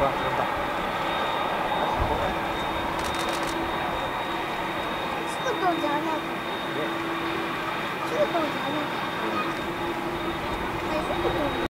じゃないか。中東じゃない。